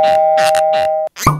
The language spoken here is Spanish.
Thank.